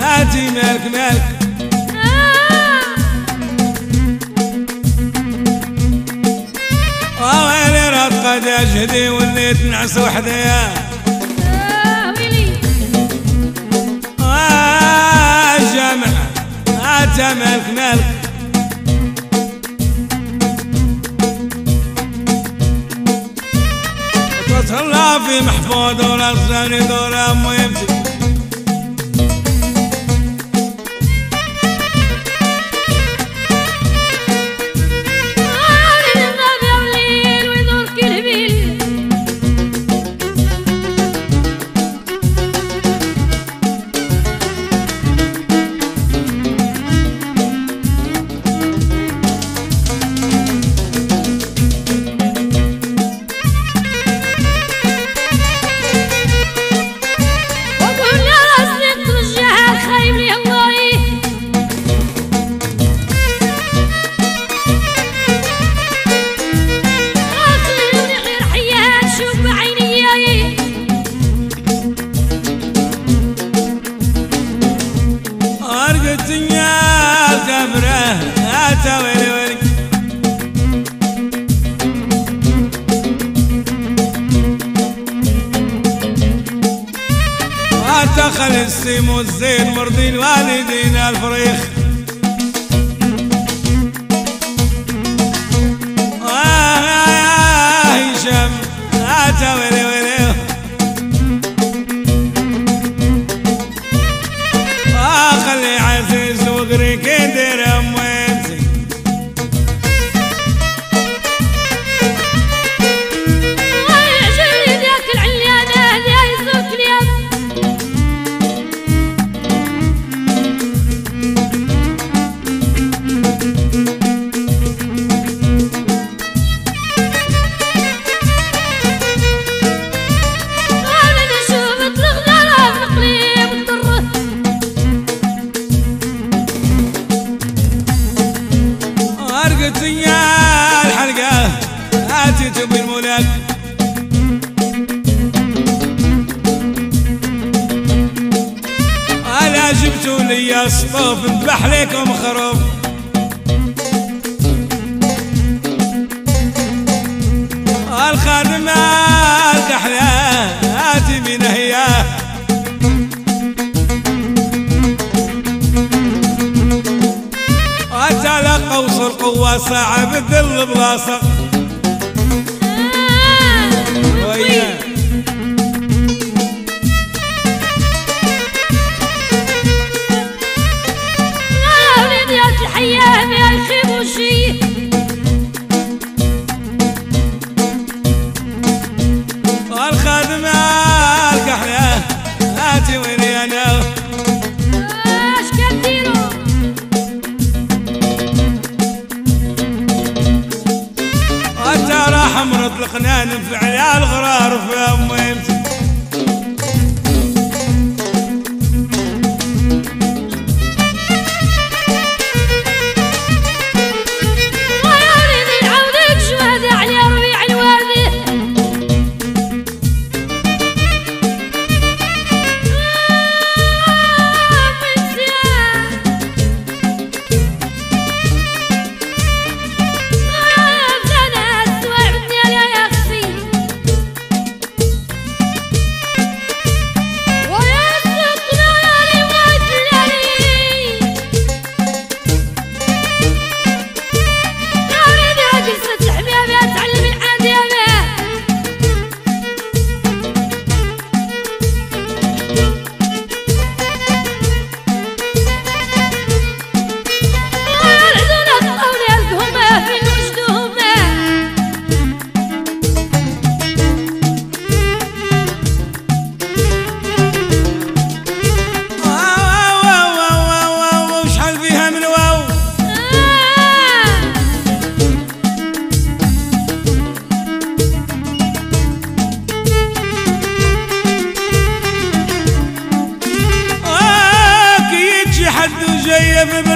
هاتي مالك مالك. ويلي رقد يا جهدي وليت نعس وحدي. جامع. هات مالك مالك. تطلع في محفوظ ولا الزاني دور امه السيم والزين مرضي الوالدين الفريخ لي صفوف نذبح لكم خروف. الخادمة الكحلة هاتي من هي. أتى قوس القوة صعب بلاصة القنان في عيال غرار في أمي. Give